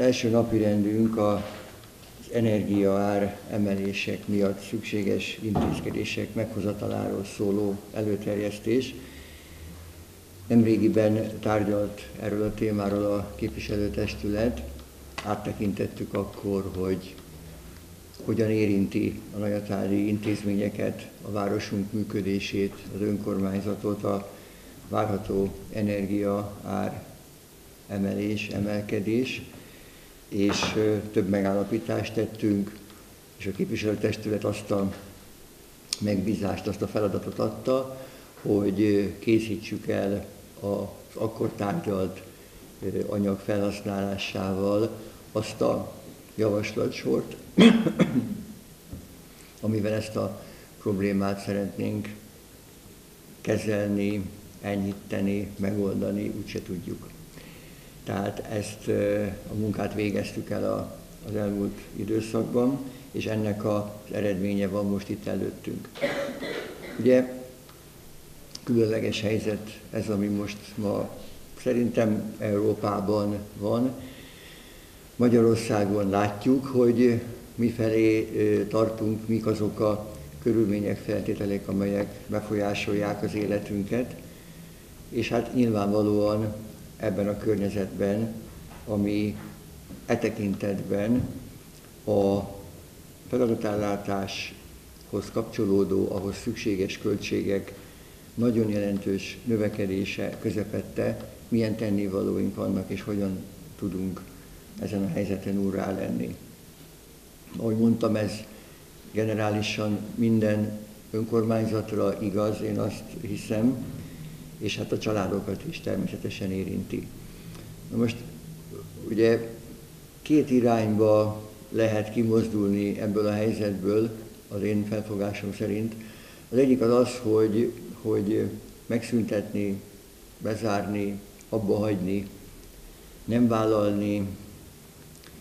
első napi rendünk a energiaár emelések miatt szükséges intézkedések meghozataláról szóló előterjesztés. Nemrégiben tárgyalt erről a témáról a képviselőtestület, áttekintettük akkor, hogy hogyan érinti a nagyatári intézményeket, a városunk működését, az önkormányzatot, a várható energia ár emelés, emelkedés és több megállapítást tettünk, és a képviselőtestület azt a megbízást, azt a feladatot adta, hogy készítsük el az akkor tárgyalt anyag felhasználásával azt a javaslatsort, amivel ezt a problémát szeretnénk kezelni, enyhíteni, megoldani, úgyse tudjuk. Tehát ezt a munkát végeztük el a, az elmúlt időszakban, és ennek az eredménye van most itt előttünk. Ugye különleges helyzet ez, ami most ma szerintem Európában van. Magyarországon látjuk, hogy mifelé tartunk, mik azok a körülmények, feltételek, amelyek befolyásolják az életünket, és hát nyilvánvalóan ebben a környezetben, ami e tekintetben a feladatellátáshoz kapcsolódó, ahhoz szükséges költségek nagyon jelentős növekedése közepette, milyen tennivalóink vannak, és hogyan tudunk ezen a helyzeten úrrá lenni. Ahogy mondtam, ez generálisan minden önkormányzatra igaz, én azt hiszem, és hát a családokat is természetesen érinti. Na most ugye két irányba lehet kimozdulni ebből a helyzetből, az én felfogásom szerint. Az egyik az az, hogy, hogy megszüntetni, bezárni, abba hagyni, nem vállalni,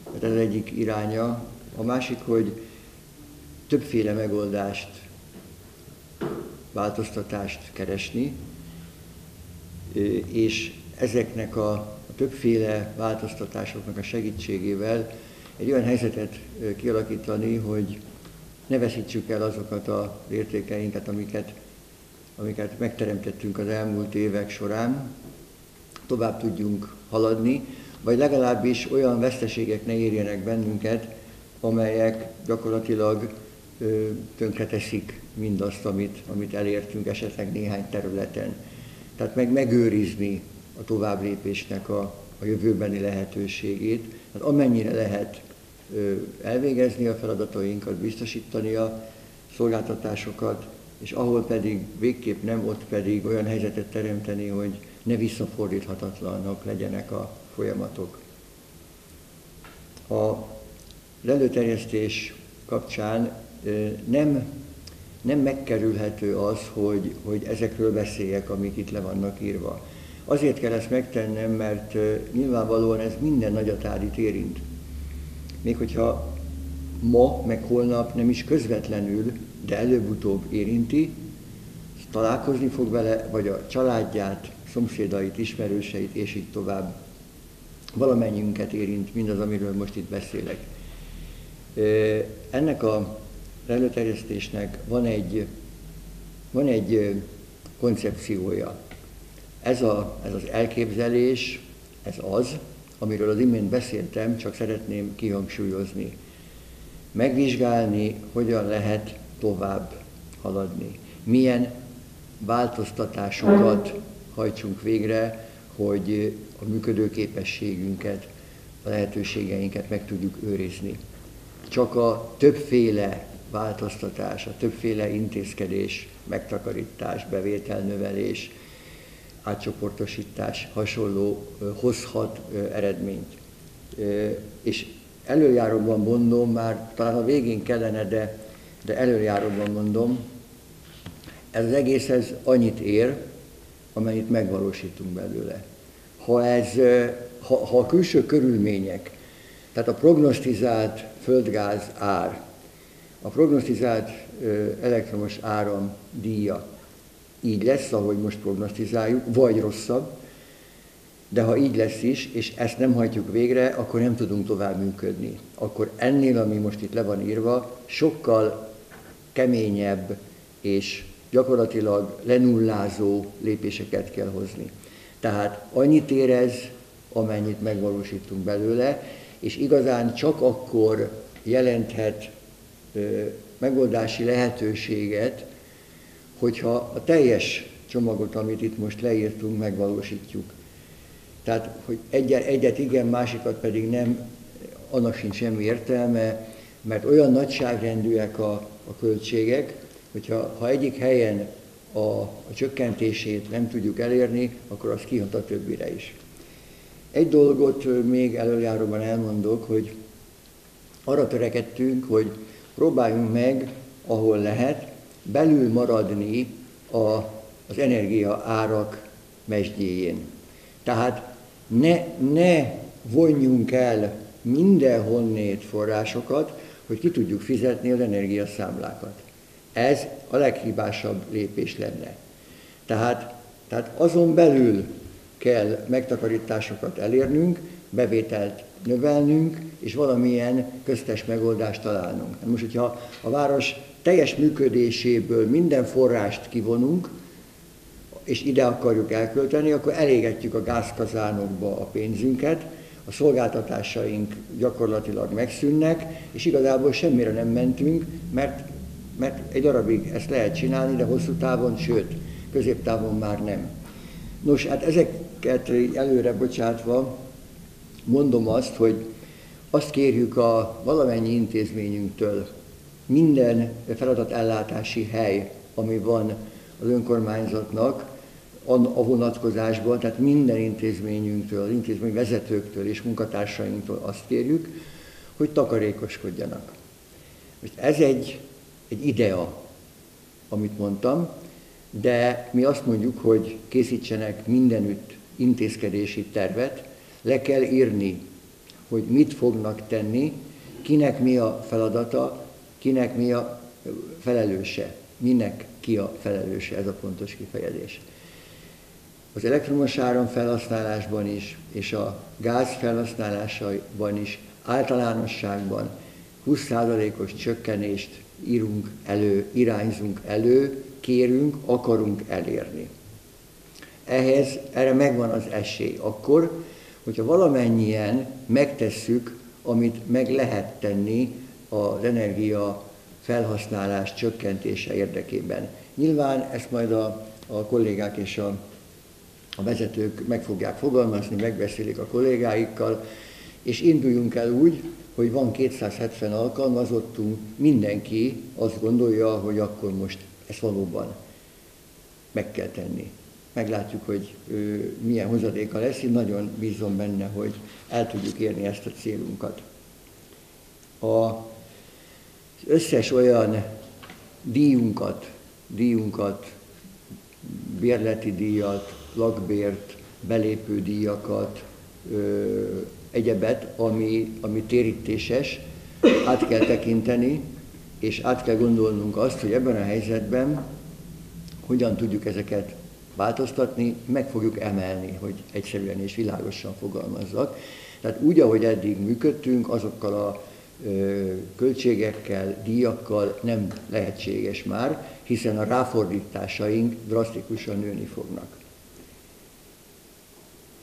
tehát ez egyik iránya. A másik, hogy többféle megoldást, változtatást keresni, és ezeknek a többféle változtatásoknak a segítségével egy olyan helyzetet kialakítani, hogy ne veszítsük el azokat az értékeinket, amiket, amiket megteremtettünk az elmúlt évek során, tovább tudjunk haladni, vagy legalábbis olyan veszteségek ne érjenek bennünket, amelyek gyakorlatilag tönkreteszik mindazt, amit, amit elértünk esetleg néhány területen tehát meg megőrizni a továbblépésnek a, a jövőbeni lehetőségét. Hát amennyire lehet elvégezni a feladatainkat, biztosítani a szolgáltatásokat, és ahol pedig végképp nem, ott pedig olyan helyzetet teremteni, hogy ne visszafordíthatatlanak legyenek a folyamatok. A előterjesztés kapcsán nem nem megkerülhető az, hogy, hogy ezekről beszéljek, amik itt le vannak írva. Azért kell ezt megtennem, mert nyilvánvalóan ez minden nagyatárit érint. Még hogyha ma, meg holnap nem is közvetlenül, de előbb-utóbb érinti, találkozni fog vele, vagy a családját, szomszédait, ismerőseit, és így tovább. Valamennyiünket érint mindaz, amiről most itt beszélek. Ennek a előterjesztésnek van egy, van egy koncepciója. Ez, a, ez az elképzelés, ez az, amiről az imént beszéltem, csak szeretném kihangsúlyozni. Megvizsgálni, hogyan lehet tovább haladni. Milyen változtatásokat hajtsunk végre, hogy a működőképességünket, a lehetőségeinket meg tudjuk őrizni. Csak a többféle változtatás, a többféle intézkedés, megtakarítás, bevételnövelés, átcsoportosítás hasonló hozhat eredményt. És előjáróban mondom, már talán a végén kellene, de, de előjáróban mondom, ez az egész ez annyit ér, amennyit megvalósítunk belőle. Ha, ez, ha, ha a külső körülmények, tehát a prognosztizált földgáz ár a prognosztizált elektromos áram díja így lesz, ahogy most prognosztizáljuk, vagy rosszabb, De ha így lesz is, és ezt nem hajtjuk végre, akkor nem tudunk tovább működni. Akkor ennél, ami most itt le van írva, sokkal keményebb és gyakorlatilag lenullázó lépéseket kell hozni. Tehát annyit érez, amennyit megvalósítunk belőle, és igazán csak akkor jelenthet megoldási lehetőséget, hogyha a teljes csomagot, amit itt most leírtunk, megvalósítjuk. Tehát, hogy egyet, egyet igen, másikat pedig nem, annak sincs semmi értelme, mert olyan nagyságrendűek a, a költségek, hogyha ha egyik helyen a, a csökkentését nem tudjuk elérni, akkor az kihat a többire is. Egy dolgot még előjáróban elmondok, hogy arra törekedtünk, hogy próbáljunk meg, ahol lehet, belül maradni a, az energia árak mesdjéjén. Tehát ne, ne vonjunk el mindenhonnét forrásokat, hogy ki tudjuk fizetni az energiaszámlákat. Ez a leghibásabb lépés lenne. Tehát, tehát azon belül kell megtakarításokat elérnünk, bevételt növelnünk, és valamilyen köztes megoldást találnunk. Most, hogyha a város teljes működéséből minden forrást kivonunk, és ide akarjuk elkölteni, akkor elégetjük a gázkazánokba a pénzünket, a szolgáltatásaink gyakorlatilag megszűnnek, és igazából semmire nem mentünk, mert, mert egy darabig ezt lehet csinálni, de hosszú távon, sőt, középtávon már nem. Nos, hát ezeket előre bocsátva mondom azt, hogy azt kérjük a valamennyi intézményünktől, minden feladatellátási hely, ami van az önkormányzatnak, a vonatkozásban, tehát minden intézményünktől, az intézmény vezetőktől és munkatársainktól azt kérjük, hogy takarékoskodjanak. Most ez egy, egy idea, amit mondtam, de mi azt mondjuk, hogy készítsenek mindenütt intézkedési tervet, le kell írni, hogy mit fognak tenni, kinek mi a feladata, kinek mi a felelőse, minek ki a felelőse, ez a pontos kifejezés. Az elektromos áram felhasználásban is, és a gáz felhasználásában is általánosságban 20%-os csökkenést írunk elő, irányzunk elő, kérünk, akarunk elérni. Ehhez, erre megvan az esély. Akkor, hogyha valamennyien megtesszük, amit meg lehet tenni az energia felhasználás csökkentése érdekében. Nyilván ezt majd a, a kollégák és a, a vezetők meg fogják fogalmazni, megbeszélik a kollégáikkal, és induljunk el úgy, hogy van 270 alkalmazottunk, mindenki azt gondolja, hogy akkor most ezt valóban meg kell tenni. Meglátjuk, hogy milyen hozadéka lesz, én nagyon bízom benne, hogy el tudjuk érni ezt a célunkat. A összes olyan díjunkat, díjunkat, bérleti díjat, lakbért, belépő díjakat, egyebet, ami, ami térítéses, át kell tekinteni, és át kell gondolnunk azt, hogy ebben a helyzetben hogyan tudjuk ezeket változtatni, meg fogjuk emelni, hogy egyszerűen és világosan fogalmazzak. Tehát úgy, ahogy eddig működtünk, azokkal a költségekkel, díjakkal nem lehetséges már, hiszen a ráfordításaink drasztikusan nőni fognak.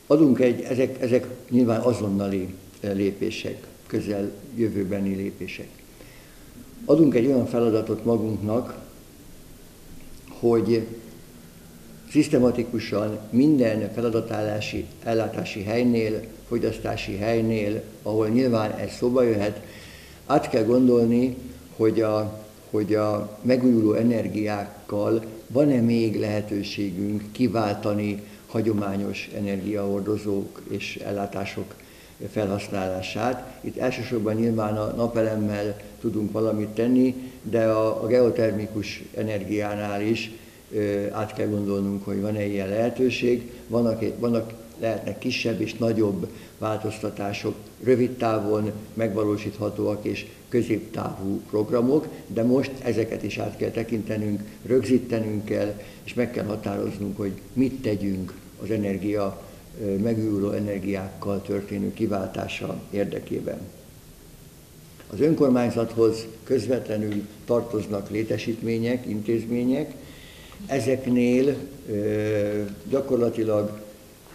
Adunk egy, ezek, ezek nyilván azonnali lépések, közel jövőbeni lépések. Adunk egy olyan feladatot magunknak, hogy szisztematikusan minden feladatállási, ellátási helynél, fogyasztási helynél, ahol nyilván ez szóba jöhet, át kell gondolni, hogy a, hogy a megújuló energiákkal van-e még lehetőségünk kiváltani hagyományos energiahordozók és ellátások felhasználását. Itt elsősorban nyilván a napelemmel tudunk valamit tenni, de a, a geotermikus energiánál is át kell gondolnunk, hogy van-e ilyen lehetőség. Vannak, vannak lehetnek kisebb és nagyobb változtatások, rövid távon megvalósíthatóak és középtávú programok, de most ezeket is át kell tekintenünk, rögzítenünk kell, és meg kell határoznunk, hogy mit tegyünk az energia megújuló energiákkal történő kiváltása érdekében. Az önkormányzathoz közvetlenül tartoznak létesítmények, intézmények, ezeknél gyakorlatilag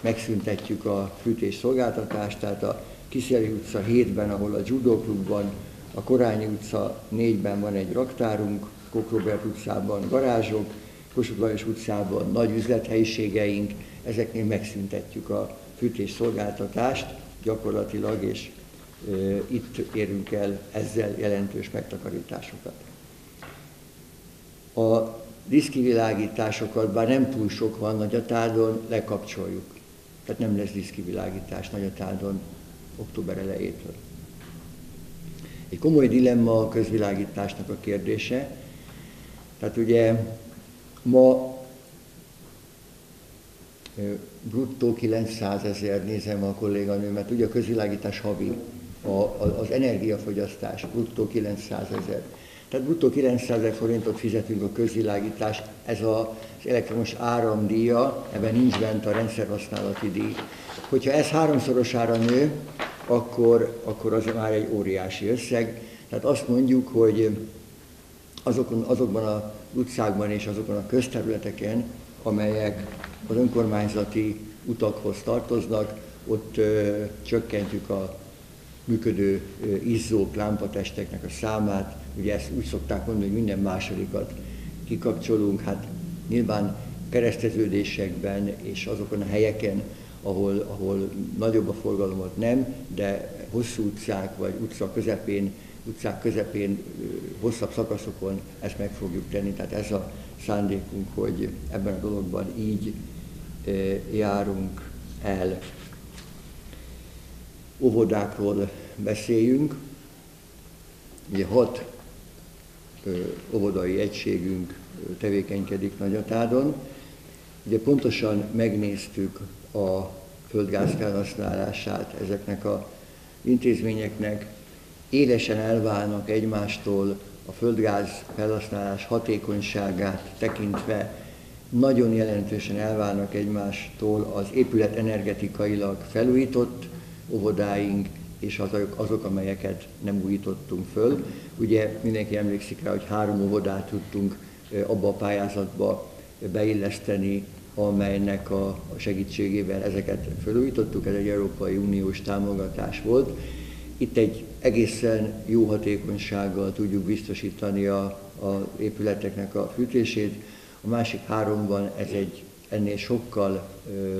megszüntetjük a fűtés szolgáltatást, tehát a Kiszeli utca 7-ben, ahol a Judo Klubban, a Korányi utca 4-ben van egy raktárunk, Kokrobert utcában garázsok, Kossuth Lajos utcában nagy üzlethelyiségeink, ezeknél megszüntetjük a fűtés szolgáltatást gyakorlatilag, és e, itt érünk el ezzel jelentős megtakarításokat. A diszkivilágításokat, bár nem túl sok van Nagyatádon, lekapcsoljuk. Tehát nem lesz diszkivilágítás Nagyatádon október elejétől. Egy komoly dilemma a közvilágításnak a kérdése. Tehát ugye ma bruttó 900 ezer, nézem a kolléganőmet, ugye a közvilágítás havi, a, az energiafogyasztás bruttó 900 ezer. Tehát bruttó 900 ezer forintot fizetünk a közvilágítás, ez az elektromos áramdíja, ebben nincs bent a rendszerhasználati díj. Hogyha ez háromszorosára nő, akkor, akkor az már egy óriási összeg. Tehát azt mondjuk, hogy azokon, azokban a utcákban és azokon a közterületeken, amelyek az önkormányzati utakhoz tartoznak, ott ö, csökkentjük a működő ö, izzók, lámpatesteknek a számát. Ugye ezt úgy szokták mondani, hogy minden másodikat kikapcsolunk. Hát nyilván kereszteződésekben és azokon a helyeken, ahol, ahol nagyobb a forgalomot nem, de hosszú utcák vagy utca közepén, utcák közepén, hosszabb szakaszokon ezt meg fogjuk tenni. Tehát ez a szándékunk, hogy ebben a dologban így járunk el. Óvodákról beszéljünk. Ugye hat óvodai egységünk tevékenykedik Nagyatádon. Ugye pontosan megnéztük a földgáz felhasználását ezeknek a intézményeknek, élesen elválnak egymástól a földgáz felhasználás hatékonyságát tekintve, nagyon jelentősen elválnak egymástól az épület energetikailag felújított óvodáink, és azok, azok, amelyeket nem újítottunk föl. Ugye mindenki emlékszik rá, hogy három óvodát tudtunk abba a pályázatba beilleszteni, amelynek a segítségével ezeket felújítottuk, ez egy Európai Uniós támogatás volt. Itt egy egészen jó hatékonysággal tudjuk biztosítani a, a épületeknek a fűtését, a másik háromban ez egy ennél sokkal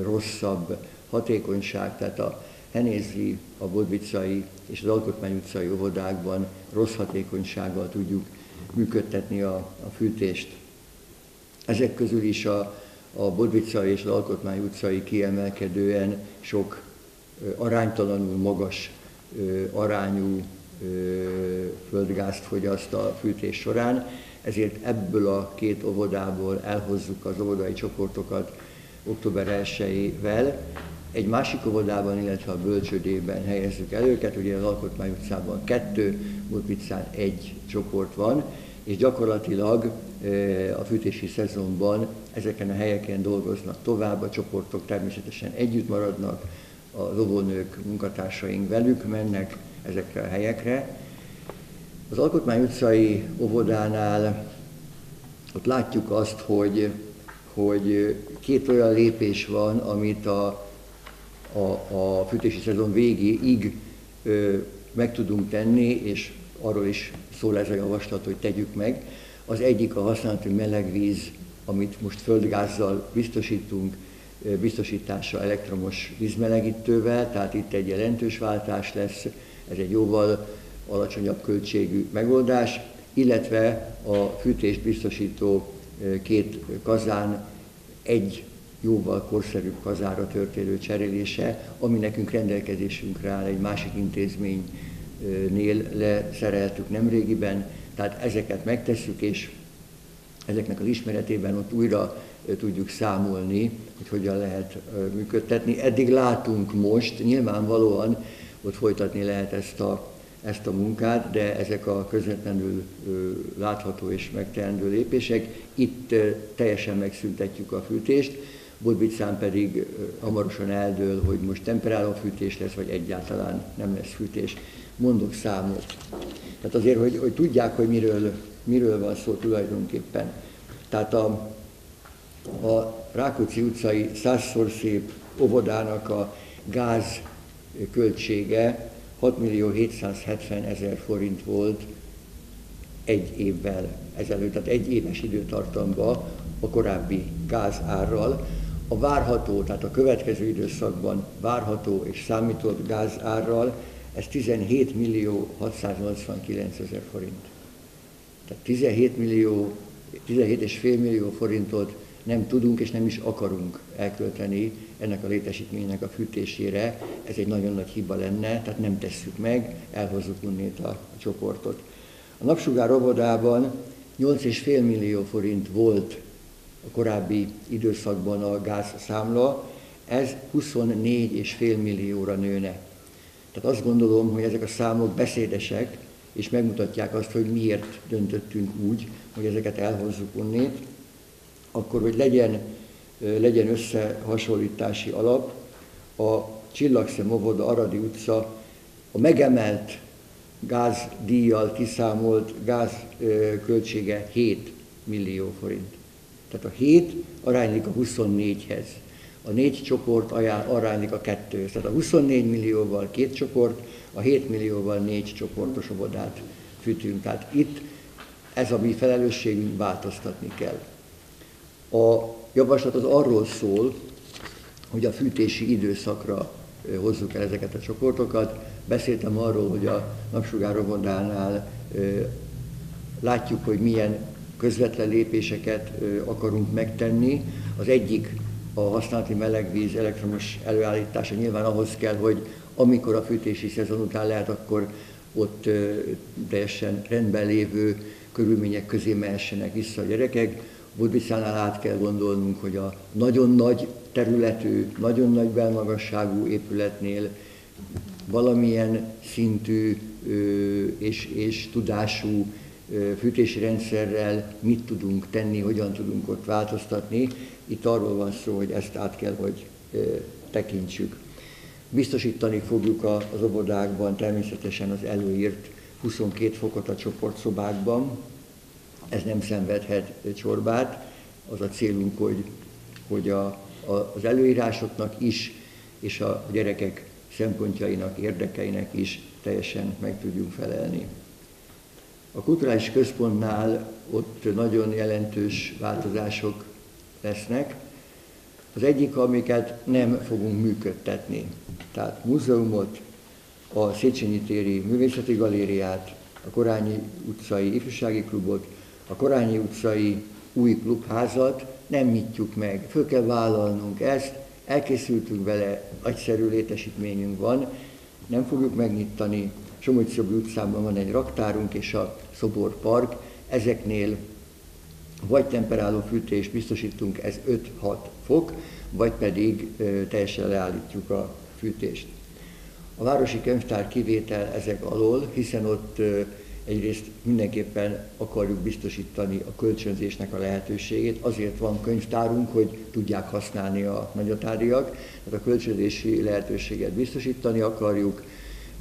rosszabb hatékonyság, tehát a Henézi, a Bodvicai és az Alkotmány utcai óvodákban rossz hatékonysággal tudjuk működtetni a, a fűtést. Ezek közül is a, a Bodvicai és az Alkotmány utcai kiemelkedően sok aránytalanul magas arányú földgázt fogyaszt a fűtés során, ezért ebből a két óvodából elhozzuk az óvodai csoportokat október 1-ével. Egy másik óvodában, illetve a bölcsődében helyezzük el őket, ugye az Alkotmány utcában kettő, Budvicán egy csoport van, és gyakorlatilag a fűtési szezonban ezeken a helyeken dolgoznak tovább, a csoportok természetesen együtt maradnak, az óvónők, munkatársaink velük mennek ezekre a helyekre. Az Alkotmány utcai óvodánál ott látjuk azt, hogy, hogy két olyan lépés van, amit a, a, a fűtési szezon végéig ö, meg tudunk tenni, és arról is szól ez a javaslat, hogy tegyük meg. Az egyik a használati melegvíz, amit most földgázzal biztosítunk, biztosítása elektromos vízmelegítővel, tehát itt egy jelentős váltás lesz, ez egy jóval alacsonyabb költségű megoldás, illetve a fűtést biztosító két kazán egy jóval korszerűbb kazára történő cserélése, ami nekünk rendelkezésünkre áll egy másik intézménynél leszereltük nemrégiben, tehát ezeket megtesszük, és ezeknek az ismeretében ott újra tudjuk számolni, hogy hogyan lehet működtetni. Eddig látunk most, nyilvánvalóan ott folytatni lehet ezt a, ezt a munkát, de ezek a közvetlenül látható és megteendő lépések. Itt teljesen megszüntetjük a fűtést. Bodbicán pedig hamarosan eldől, hogy most temperáló fűtés lesz, vagy egyáltalán nem lesz fűtés. Mondok számot. Tehát azért, hogy, hogy tudják, hogy miről, miről van szó tulajdonképpen. Tehát a, a Rákóczi utcai százszor szép óvodának a gáz költsége 6 millió 770 ezer forint volt egy évvel ezelőtt, tehát egy éves időtartamban a korábbi gázárral. A várható, tehát a következő időszakban várható és számított gázárral, ez 17 millió 689 ezer forint. Tehát 17 millió, 17,5 millió forintot nem tudunk és nem is akarunk elkölteni ennek a létesítménynek a fűtésére. Ez egy nagyon nagy hiba lenne, tehát nem tesszük meg, elhozzuk unnét a, csoportot. A napsugár óvodában 8,5 millió forint volt korábbi időszakban a gázszámla, ez 24,5 millióra nőne. Tehát azt gondolom, hogy ezek a számok beszédesek, és megmutatják azt, hogy miért döntöttünk úgy, hogy ezeket elhozzuk onnét, akkor hogy legyen, legyen összehasonlítási alap, a Csillagszem óvoda Aradi utca a megemelt gázdíjjal kiszámolt gáz költsége 7 millió forint. Tehát a 7 aránylik a 24-hez. A négy csoport aránylik a kettőhöz. Tehát a 24 millióval két csoport, a 7 millióval négy csoportos óvodát fűtünk. Tehát itt ez a mi felelősségünk, változtatni kell. A javaslat az arról szól, hogy a fűtési időszakra hozzuk el ezeket a csoportokat. Beszéltem arról, hogy a napsugárrovondánál látjuk, hogy milyen közvetlen lépéseket akarunk megtenni. Az egyik a használati melegvíz elektromos előállítása nyilván ahhoz kell, hogy amikor a fűtési szezon után lehet, akkor ott teljesen rendben lévő körülmények közé mehessenek vissza a gyerekek. Budviszánál át kell gondolnunk, hogy a nagyon nagy területű, nagyon nagy belmagasságú épületnél valamilyen szintű és, és tudású fűtési rendszerrel mit tudunk tenni, hogyan tudunk ott változtatni. Itt arról van szó, hogy ezt át kell, hogy tekintsük. Biztosítani fogjuk az óvodákban természetesen az előírt 22 fokot a csoportszobákban, ez nem szenvedhet csorbát. Az a célunk, hogy, hogy a, a, az előírásoknak is, és a gyerekek szempontjainak, érdekeinek is teljesen meg tudjunk felelni. A kulturális központnál ott nagyon jelentős változások lesznek. Az egyik, amiket nem fogunk működtetni. Tehát múzeumot, a Széchenyi téri művészeti galériát, a Korányi utcai ifjúsági klubot, a Korányi utcai új klubházat nem nyitjuk meg. Föl kell vállalnunk ezt, elkészültünk vele, egyszerű létesítményünk van, nem fogjuk megnyitani. Somogy-Szobri utcában van egy raktárunk és a Szobor Park, ezeknél vagy temperáló fűtést biztosítunk, ez 5-6 fok, vagy pedig ö, teljesen leállítjuk a fűtést. A városi könyvtár kivétel ezek alól, hiszen ott ö, egyrészt mindenképpen akarjuk biztosítani a kölcsönzésnek a lehetőségét, azért van könyvtárunk, hogy tudják használni a nagyatáriak, tehát a kölcsönzési lehetőséget biztosítani akarjuk,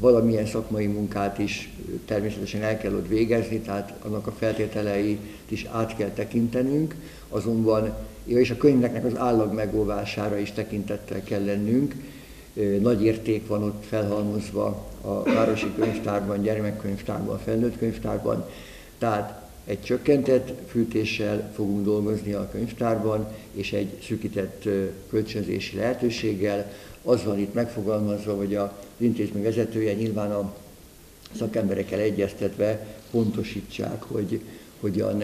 valamilyen szakmai munkát is természetesen el kell ott végezni, tehát annak a feltételeit is át kell tekintenünk, azonban és a könyveknek az állag megóvására is tekintettel kell lennünk. Nagy érték van ott felhalmozva a városi könyvtárban, gyermekkönyvtárban, felnőtt könyvtárban, tehát egy csökkentett fűtéssel fogunk dolgozni a könyvtárban, és egy szűkített kölcsönzési lehetőséggel. Az van itt megfogalmazva, hogy az intézmény vezetője nyilván a szakemberekkel egyeztetve pontosítsák, hogy hogyan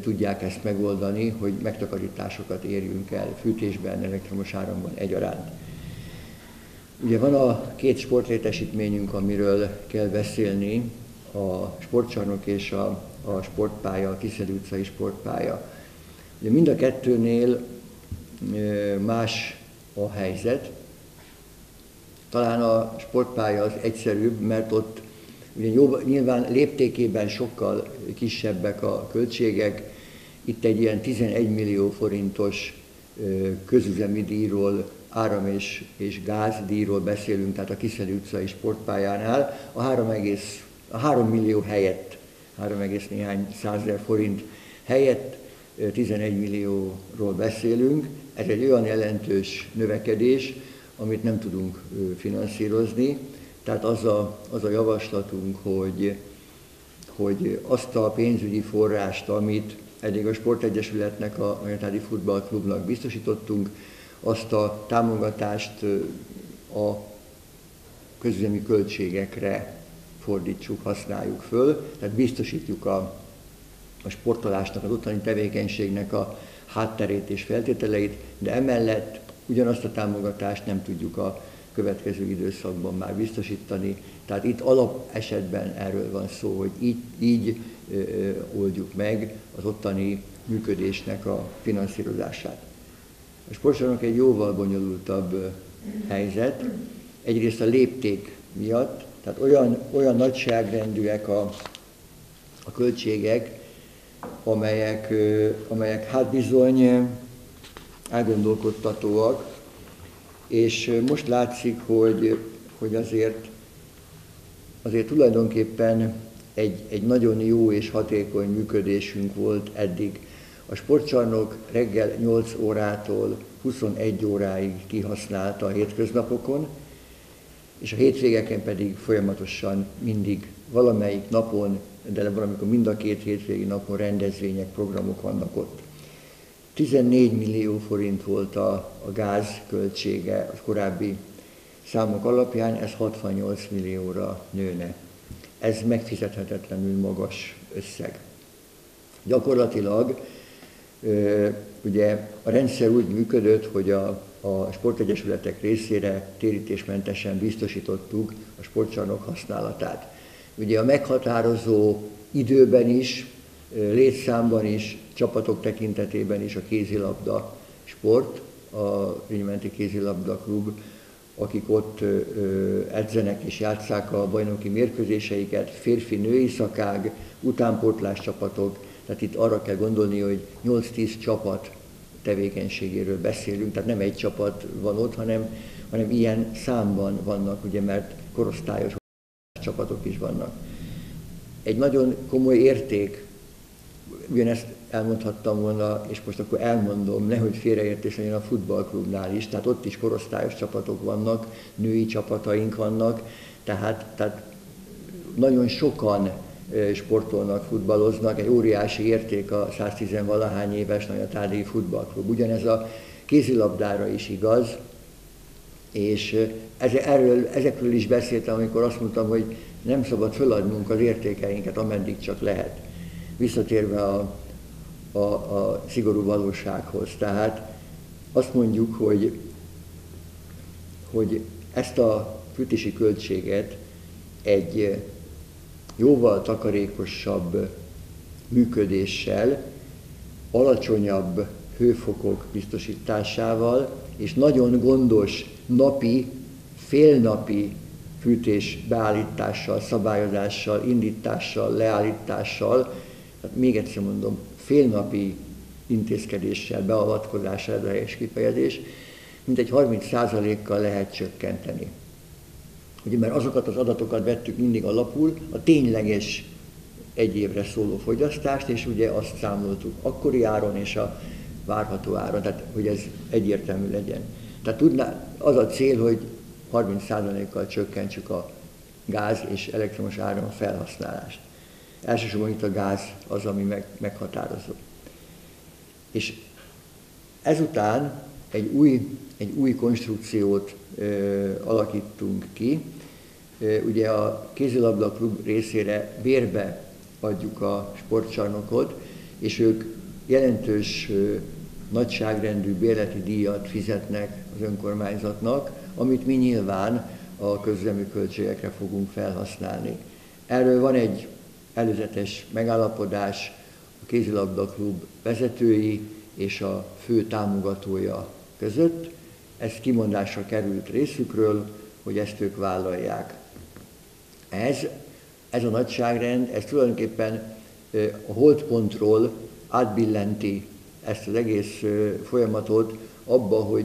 tudják ezt megoldani, hogy megtakarításokat érjünk el fűtésben, elektromos áramban egyaránt. Ugye van a két sportlétesítményünk, amiről kell beszélni, a sportcsarnok és a, a sportpálya, a Kiszedi utcai sportpálya. Ugye mind a kettőnél más a helyzet. Talán a sportpálya az egyszerűbb, mert ott ugye jó, nyilván léptékében sokkal kisebbek a költségek. Itt egy ilyen 11 millió forintos közüzemi díjról, áram és, és gázdíjról beszélünk, tehát a Kiszeli utcai sportpályánál, a 3, egész, a 3 millió helyett, 3, egész néhány százezer forint helyett 11 millióról beszélünk. Ez egy olyan jelentős növekedés, amit nem tudunk finanszírozni. Tehát az a, az a javaslatunk, hogy, hogy azt a pénzügyi forrást, amit eddig a Sportegyesületnek, a Magyartádi Futballklubnak biztosítottunk, azt a támogatást a közüzemi költségekre fordítsuk, használjuk föl, tehát biztosítjuk a, a sportolásnak, az ottani tevékenységnek a hátterét és feltételeit, de emellett ugyanazt a támogatást nem tudjuk a következő időszakban már biztosítani. Tehát itt alap esetben erről van szó, hogy így, így ö, oldjuk meg az ottani működésnek a finanszírozását. A sportcsarnok egy jóval bonyolultabb helyzet. Egyrészt a lépték miatt, tehát olyan, olyan nagyságrendűek a, a költségek, amelyek, amelyek hát bizony elgondolkodtatóak, és most látszik, hogy, hogy azért, azért tulajdonképpen egy, egy nagyon jó és hatékony működésünk volt eddig. A sportcsarnok reggel 8 órától 21 óráig kihasználta a hétköznapokon, és a hétvégeken pedig folyamatosan mindig valamelyik napon, de valamikor mind a két hétvégi napon rendezvények, programok vannak ott. 14 millió forint volt a, a gáz költsége az korábbi számok alapján, ez 68 millióra nőne. Ez megfizethetetlenül magas összeg. Gyakorlatilag ugye a rendszer úgy működött, hogy a, a sportegyesületek részére térítésmentesen biztosítottuk a sportcsarnok használatát. Ugye a meghatározó időben is, létszámban is, csapatok tekintetében is a kézilabda sport, a Rénymenti Kézilabda Klub, akik ott edzenek és játszák a bajnoki mérkőzéseiket, férfi-női szakág, utánpótlás csapatok, tehát itt arra kell gondolni, hogy 8-10 csapat tevékenységéről beszélünk, tehát nem egy csapat van ott, hanem, hanem ilyen számban vannak, ugye, mert korosztályos csapatok is vannak. Egy nagyon komoly érték, ugyanezt elmondhattam volna, és most akkor elmondom, nehogy félreértés legyen a futballklubnál is, tehát ott is korosztályos csapatok vannak, női csapataink vannak, tehát, tehát nagyon sokan sportolnak, futballoznak, egy óriási érték a 110 valahány éves Nagyatádi futballklub. Ugyanez a kézilabdára is igaz, és erről, ezekről is beszéltem, amikor azt mondtam, hogy nem szabad föladnunk az értékeinket, ameddig csak lehet. Visszatérve a, a, a szigorú valósághoz. Tehát azt mondjuk, hogy, hogy ezt a fűtési költséget egy jóval takarékosabb működéssel, alacsonyabb hőfokok biztosításával és nagyon gondos napi, félnapi fűtés beállítással, szabályozással, indítással, leállítással, tehát még egyszer mondom, félnapi intézkedéssel, beavatkozással, ez a helyes kifejezés, mintegy 30%-kal lehet csökkenteni. Ugye, mert azokat az adatokat vettük mindig alapul, a tényleges egy évre szóló fogyasztást, és ugye azt számoltuk akkori áron és a várható áron, tehát hogy ez egyértelmű legyen. Tehát tudná, az a cél, hogy 30%-kal csökkentsük a gáz és elektromos áram felhasználást. Elsősorban itt a gáz az, ami meg, meghatározó. És ezután egy új, egy új konstrukciót ö, alakítunk ki. Ö, ugye a kézilabda klub részére bérbe adjuk a sportcsarnokot, és ők jelentős ö, nagyságrendű bérleti díjat fizetnek az önkormányzatnak, amit mi nyilván a közlemű költségekre fogunk felhasználni. Erről van egy előzetes megállapodás a kézilabda klub vezetői és a fő támogatója között. Ez kimondásra került részükről, hogy ezt ők vállalják. Ez, ez a nagyságrend, ez tulajdonképpen a holdpontról átbillenti ezt az egész folyamatot abba, hogy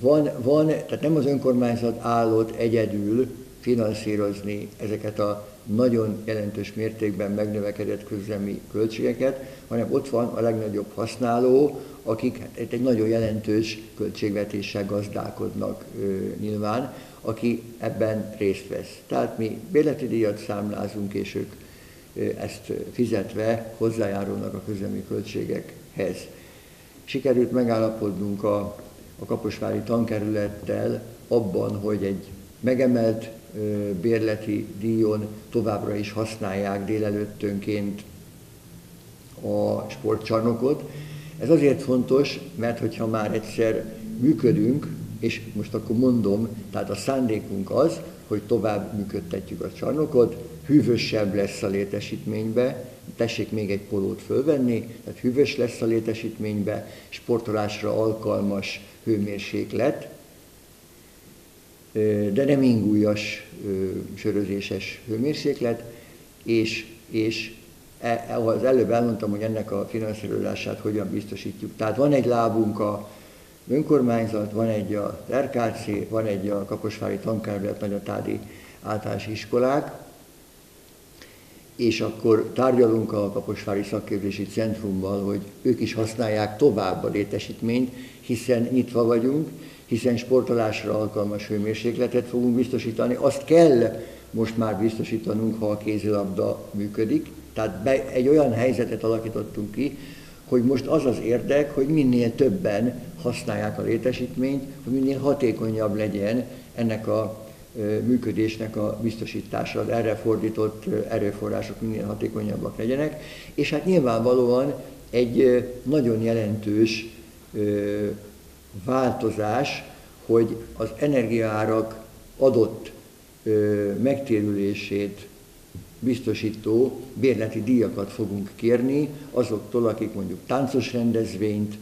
van, van, tehát nem az önkormányzat állott egyedül finanszírozni ezeket a nagyon jelentős mértékben megnövekedett közlemi költségeket, hanem ott van a legnagyobb használó, akik hát egy nagyon jelentős költségvetéssel gazdálkodnak ö, nyilván, aki ebben részt vesz. Tehát mi bérleti díjat számlázunk, és ők ezt fizetve hozzájárulnak a közlemi költségekhez. Sikerült megállapodnunk a, a Kaposvári tankerülettel abban, hogy egy megemelt bérleti díjon továbbra is használják délelőttönként a sportcsarnokot. Ez azért fontos, mert hogyha már egyszer működünk, és most akkor mondom, tehát a szándékunk az, hogy tovább működtetjük a csarnokot, hűvösebb lesz a létesítménybe, tessék még egy polót fölvenni, tehát hűvös lesz a létesítménybe, sportolásra alkalmas hőmérséklet, de nem ingújas sörözéses hőmérséklet, és, és e, az előbb elmondtam, hogy ennek a finanszírozását hogyan biztosítjuk. Tehát van egy lábunk a önkormányzat, van egy a RKC, van egy a Kaposvári Tankerület Nagyatádi általános iskolák, és akkor tárgyalunk a Kaposvári Szakképzési Centrummal, hogy ők is használják tovább a létesítményt, hiszen nyitva vagyunk, hiszen sportolásra alkalmas hőmérsékletet fogunk biztosítani. Azt kell most már biztosítanunk, ha a kézilabda működik. Tehát be, egy olyan helyzetet alakítottunk ki, hogy most az az érdek, hogy minél többen használják a létesítményt, hogy minél hatékonyabb legyen ennek a működésnek a biztosítása, az erre fordított erőforrások minél hatékonyabbak legyenek, és hát nyilvánvalóan egy nagyon jelentős változás, hogy az energiaárak adott megtérülését biztosító bérleti díjakat fogunk kérni azoktól, akik mondjuk táncos rendezvényt,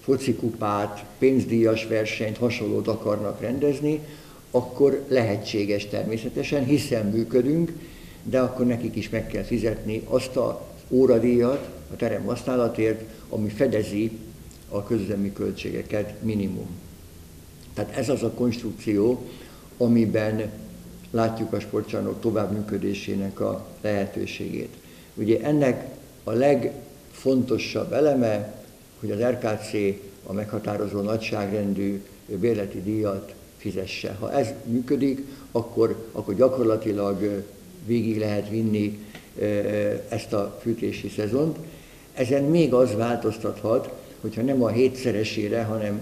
focikupát, pénzdíjas versenyt, hasonlót akarnak rendezni, akkor lehetséges természetesen, hiszen működünk, de akkor nekik is meg kell fizetni azt az óradíjat a terem használatért, ami fedezi a közüzemi költségeket minimum. Tehát ez az a konstrukció, amiben látjuk a sportcsarnok továbbműködésének a lehetőségét. Ugye ennek a legfontosabb eleme, hogy az RKC a meghatározó nagyságrendű bérleti díjat fizesse. Ha ez működik, akkor, akkor gyakorlatilag végig lehet vinni ezt a fűtési szezont. Ezen még az változtathat, hogyha nem a hétszeresére, hanem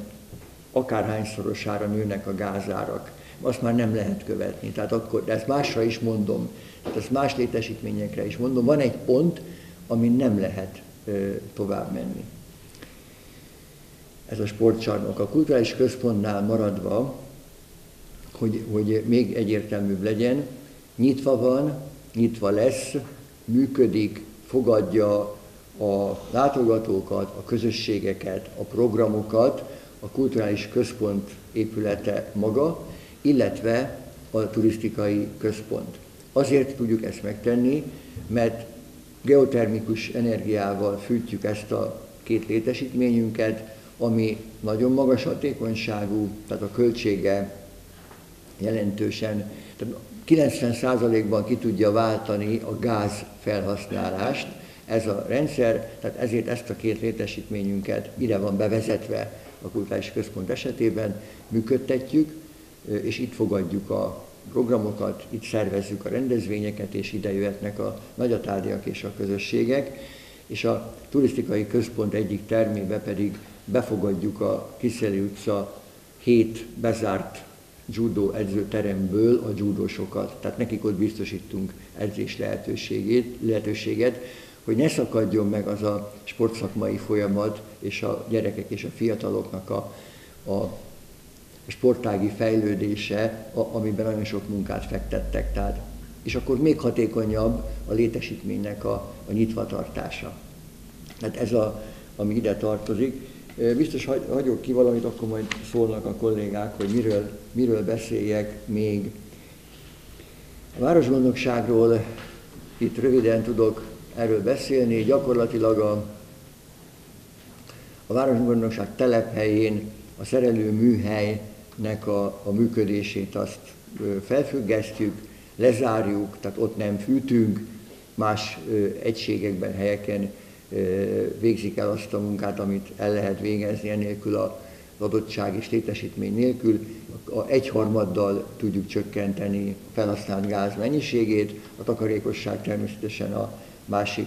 akárhányszorosára nőnek a gázárak. Azt már nem lehet követni. Tehát akkor, de ezt másra is mondom, tehát ezt más létesítményekre is mondom, van egy pont, amin nem lehet ö, tovább menni. Ez a sportcsarnok. A kulturális központnál maradva, hogy, hogy még egyértelműbb legyen, nyitva van, nyitva lesz, működik, fogadja a látogatókat, a közösségeket, a programokat a kulturális központ épülete maga, illetve a turisztikai központ. Azért tudjuk ezt megtenni, mert geotermikus energiával fűtjük ezt a két létesítményünket, ami nagyon magas hatékonyságú, tehát a költsége jelentősen, tehát 90%-ban ki tudja váltani a gáz felhasználást, ez a rendszer, tehát ezért ezt a két létesítményünket ide van bevezetve a kulturális központ esetében, működtetjük, és itt fogadjuk a programokat, itt szervezzük a rendezvényeket, és ide jöhetnek a nagyatádiak és a közösségek, és a turisztikai központ egyik termébe pedig befogadjuk a Kiszeli utca hét bezárt judó edzőteremből a judósokat, tehát nekik ott biztosítunk edzés lehetőségét, lehetőséget, hogy ne szakadjon meg az a sportszakmai folyamat és a gyerekek és a fiataloknak a, a sportági fejlődése, a, amiben nagyon sok munkát fektettek. Tehát, és akkor még hatékonyabb a létesítménynek a, a nyitvatartása. Tehát ez a, ami ide tartozik. Biztos hagyok ki valamit, akkor majd szólnak a kollégák, hogy miről, miről beszéljek még. A városgondokságról itt röviden tudok erről beszélni. Gyakorlatilag a, A Városgondnokság telephelyén a szerelő műhelynek a, a működését azt felfüggesztjük, lezárjuk, tehát ott nem fűtünk, más egységekben, helyeken végzik el azt a munkát, amit el lehet végezni enélkül a adottság és létesítmény nélkül. A egyharmaddal tudjuk csökkenteni a felhasznált gáz mennyiségét, a takarékosság természetesen a másik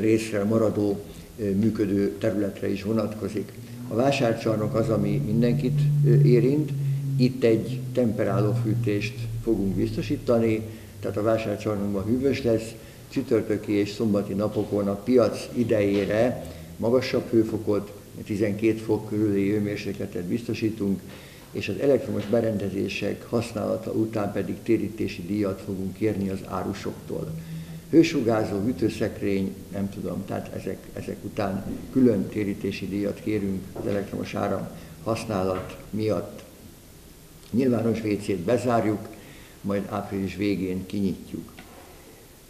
részre maradó működő területre is vonatkozik. A vásárcsarnok az, ami mindenkit érint, itt egy temperáló fűtést fogunk biztosítani, tehát a vásárcsarnokban hűvös lesz, csütörtöki és szombati napokon a piac idejére magasabb hőfokot, 12 fok körüli hőmérsékletet biztosítunk, és az elektromos berendezések használata után pedig térítési díjat fogunk kérni az árusoktól. Hősugárzó, hűtőszekrény, nem tudom, tehát ezek, ezek után külön térítési díjat kérünk az elektromos áram használat miatt. Nyilvános WC-t bezárjuk, majd április végén kinyitjuk.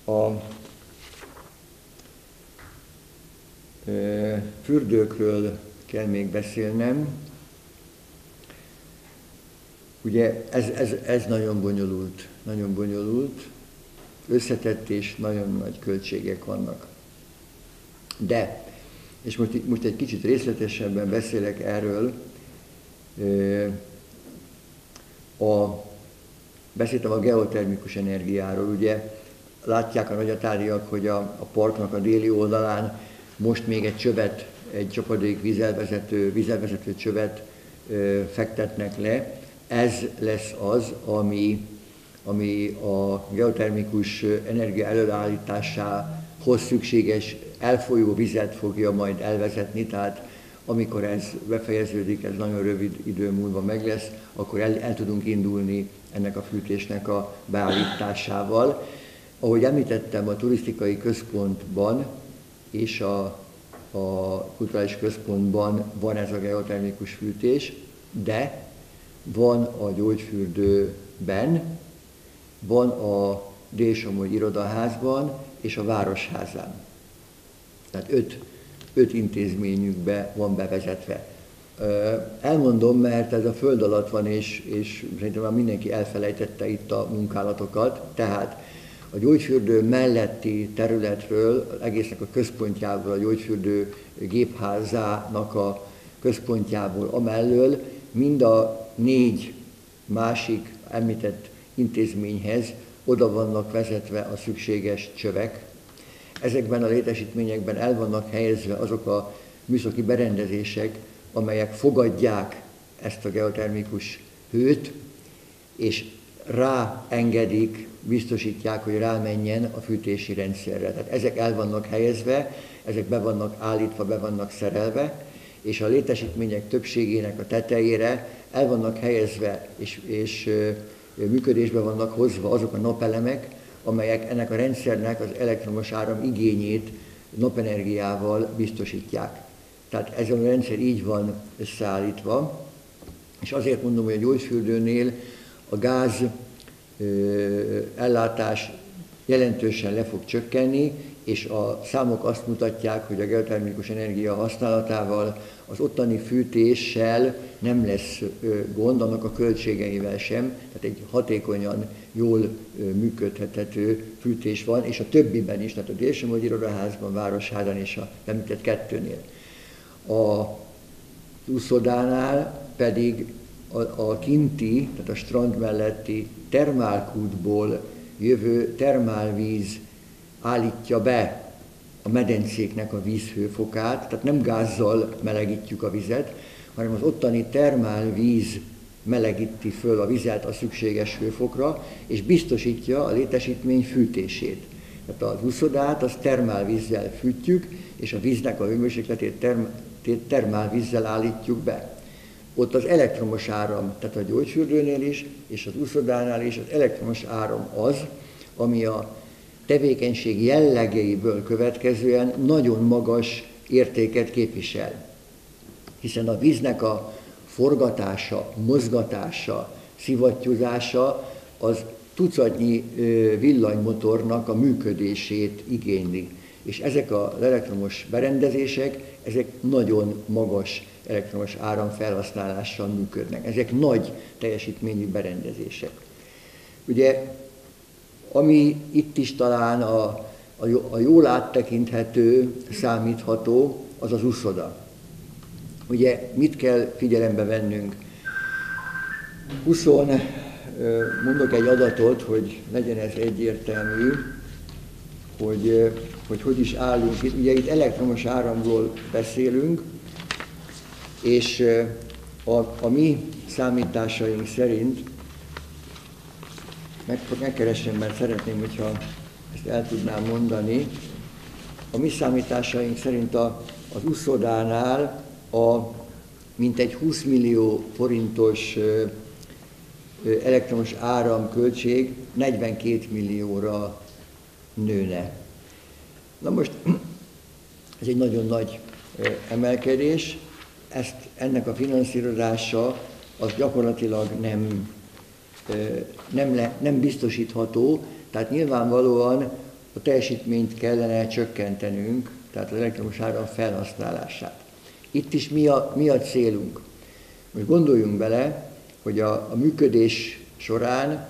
A fürdőkről kell még beszélnem. Ugye ez, ez, ez nagyon bonyolult, nagyon bonyolult, összetett és nagyon nagy költségek vannak. De, és most, most egy kicsit részletesebben beszélek erről, a, beszéltem a geotermikus energiáról, ugye látják a nagyatáriak, hogy a, a parknak a déli oldalán most még egy csövet, egy csapadék vízelvezető, vízelvezető csövet ö, fektetnek le. Ez lesz az, ami, ami a geotermikus energia előállításához szükséges elfolyó vizet fogja majd elvezetni, tehát amikor ez befejeződik, ez nagyon rövid idő múlva meg lesz, akkor el, el tudunk indulni ennek a fűtésnek a beállításával. Ahogy említettem, a turisztikai központban és a, a kulturális központban van ez a geotermikus fűtés, de van a gyógyfürdőben, van a Délsomogy irodaházban és a Városházán. Tehát öt, öt intézményükbe van bevezetve. Elmondom, mert ez a föld alatt van, és, és szerintem már mindenki elfelejtette itt a munkálatokat, tehát a gyógyfürdő melletti területről, egésznek a központjából, a gyógyfürdő gépházának a központjából, amellől mind a négy másik említett intézményhez oda vannak vezetve a szükséges csövek. Ezekben a létesítményekben el vannak helyezve azok a műszaki berendezések, amelyek fogadják ezt a geotermikus hőt, és ráengedik, biztosítják, hogy rámenjen a fűtési rendszerre. Tehát ezek el vannak helyezve, ezek be vannak állítva, be vannak szerelve, és a létesítmények többségének a tetejére el vannak helyezve, és, és működésbe vannak hozva azok a napelemek, amelyek ennek a rendszernek az elektromos áram igényét napenergiával biztosítják. Tehát ez a rendszer így van összeállítva, és azért mondom, hogy a gyógyfürdőnél a gáz ellátás jelentősen le fog csökkenni, és a számok azt mutatják, hogy a geotermikus energia használatával az ottani fűtéssel nem lesz gond, annak a költségeivel sem, tehát egy hatékonyan, jól működhető fűtés van, és a többiben is, tehát a Délsomogy irodaházban, Városházan és a említett kettőnél. A úszodánál pedig a, a kinti, tehát a strand melletti termálkútból jövő termálvíz állítja be a medencéknek a vízhőfokát, tehát nem gázzal melegítjük a vizet, hanem az ottani termálvíz melegíti föl a vizet a szükséges hőfokra, és biztosítja a létesítmény fűtését. Tehát az úszodát az termálvízzel fűtjük, és a víznek a hőmérsékletét term, termálvízzel állítjuk be. Ott az elektromos áram, tehát a gyógyfürdőnél is, és az úszodánál is az elektromos áram az, ami a tevékenység jellegeiből következően nagyon magas értéket képvisel. Hiszen a víznek a forgatása, mozgatása, szivattyúzása az tucatnyi villanymotornak a működését igényli. és ezek az elektromos berendezések, ezek nagyon magas elektromos áramfelhasználással működnek. Ezek nagy teljesítményű berendezések. Ugye, ami itt is talán a, a, a jól áttekinthető, számítható, az az uszoda. Ugye mit kell figyelembe vennünk? 20, mondok egy adatot, hogy legyen ez egyértelmű, hogy hogy, hogy is állunk itt. Ugye itt elektromos áramról beszélünk, és a, a mi számításaink szerint, meg, megkeresem, mert szeretném, hogyha ezt el tudnám mondani, a mi számításaink szerint a, az uszodánál a mintegy 20 millió forintos elektromos áramköltség 42 millióra nőne. Na most ez egy nagyon nagy emelkedés, ezt, ennek a finanszírozása az gyakorlatilag nem, nem, le, nem biztosítható, tehát nyilvánvalóan a teljesítményt kellene csökkentenünk, tehát az elektromos áram felhasználását. Itt is mi a, mi a célunk? Most gondoljunk bele, hogy a, a működés során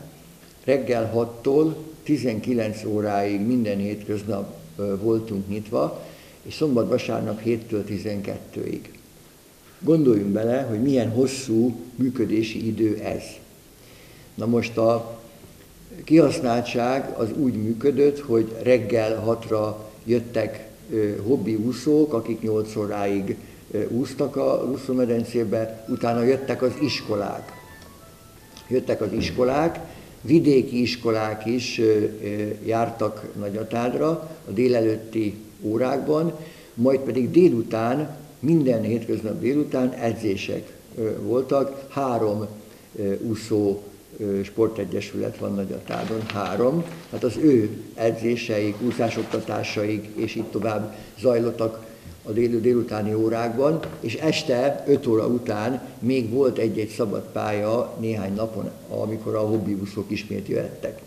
reggel 6-tól 19 óráig minden hétköznap voltunk nyitva, és szombat-vasárnap 7-től 12-ig. Gondoljunk bele, hogy milyen hosszú működési idő ez. Na most a kihasználtság az úgy működött, hogy reggel 6-ra jöttek hobbi úszók, akik 8 óráig úsztak a úszómedencébe, utána jöttek az iskolák. Jöttek az iskolák, vidéki iskolák is jártak Nagyatádra a délelőtti órákban, majd pedig délután, minden hétköznap délután edzések voltak, három úszó sportegyesület van Nagyatádon, három, hát az ő edzéseik, úszásoktatásaik és így tovább zajlottak a dél, délutáni órákban, és este 5 óra után még volt egy-egy szabad pálya néhány napon, amikor a hobbibuszok ismét jöttek.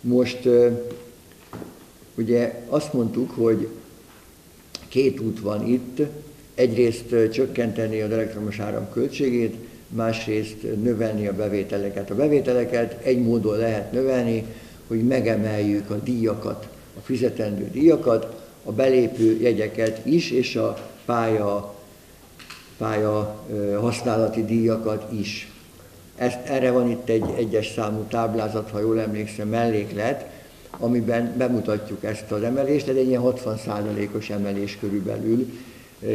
Most ugye azt mondtuk, hogy két út van itt, egyrészt csökkenteni az elektromos áram költségét, másrészt növelni a bevételeket. A bevételeket egy módon lehet növelni, hogy megemeljük a díjakat, a fizetendő díjakat, a belépő jegyeket is, és a pálya, pálya használati díjakat is. Ezt, erre van itt egy egyes számú táblázat, ha jól emlékszem, melléklet, amiben bemutatjuk ezt az emelést, ez egy ilyen 60%-os emelés körülbelül,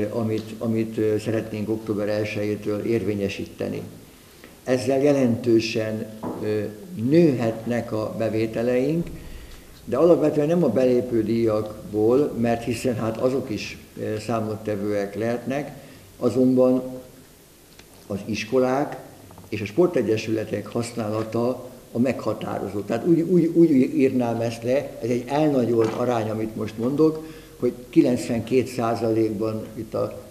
amit, amit szeretnénk október 1-től érvényesíteni. Ezzel jelentősen nőhetnek a bevételeink, de alapvetően nem a belépő díjakból, mert hiszen hát azok is számottevőek lehetnek, azonban az iskolák és a sportegyesületek használata a meghatározó. Tehát úgy, úgy, úgy írnám ezt le, ez egy elnagyolt arány, amit most mondok, hogy 92%-ban, itt a,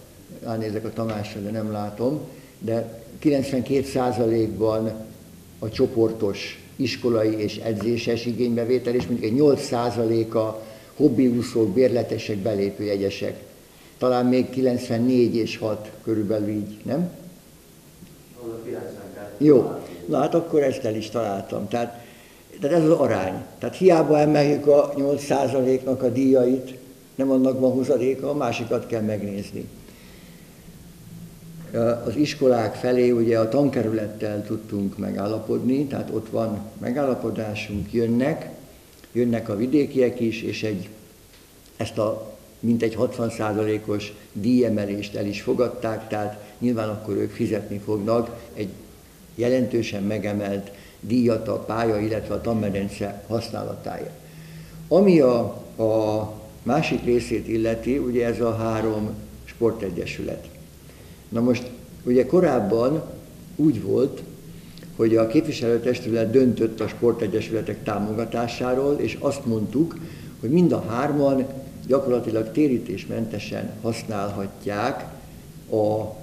elnézek a Tamásra, de nem látom, de 92%-ban a csoportos iskolai és edzéses igénybevétel, és mondjuk egy 8%-a hobbiúszók, bérletesek, belépőjegyesek. Talán még 94 és 6 körülbelül így, nem? Jó, na hát akkor ezt el is találtam. Tehát, tehát ez az arány. Tehát hiába emeljük a 8%-nak a díjait, nem annak van húzadéka, a másikat kell megnézni az iskolák felé ugye a tankerülettel tudtunk megállapodni, tehát ott van megállapodásunk, jönnek, jönnek a vidékiek is, és egy, ezt a mintegy 60%-os díjemelést el is fogadták, tehát nyilván akkor ők fizetni fognak egy jelentősen megemelt díjat a pálya, illetve a tanmedence használatáért. Ami a, a másik részét illeti, ugye ez a három sportegyesület. Na most ugye korábban úgy volt, hogy a képviselőtestület döntött a sportegyesületek támogatásáról, és azt mondtuk, hogy mind a hárman gyakorlatilag térítésmentesen használhatják a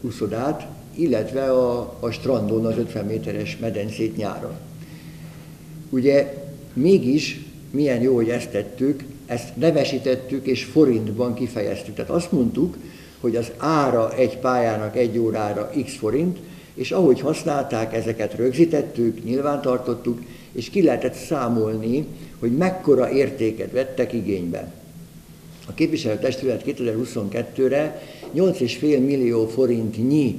úszodát, illetve a, a strandon az 50 méteres medencét nyáron. Ugye mégis milyen jó, hogy ezt tettük, ezt nevesítettük és forintban kifejeztük. Tehát azt mondtuk, hogy az ára egy pályának egy órára x forint, és ahogy használták, ezeket rögzítettük, nyilvántartottuk, és ki lehetett számolni, hogy mekkora értéket vettek igénybe. A képviselőtestület 2022-re 8,5 millió forintnyi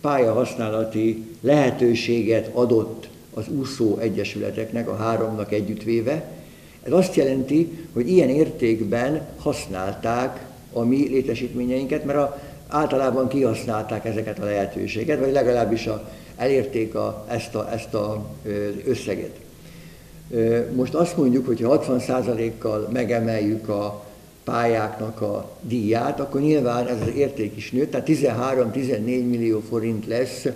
pályahasználati lehetőséget adott az úszó egyesületeknek, a háromnak együttvéve. Ez azt jelenti, hogy ilyen értékben használták a mi létesítményeinket, mert a, általában kihasználták ezeket a lehetőséget, vagy legalábbis a, elérték a, ezt, a, ezt a összeget. Most azt mondjuk, hogy ha 60%-kal megemeljük a pályáknak a díját, akkor nyilván ez az érték is nő, tehát 13-14 millió forint lesz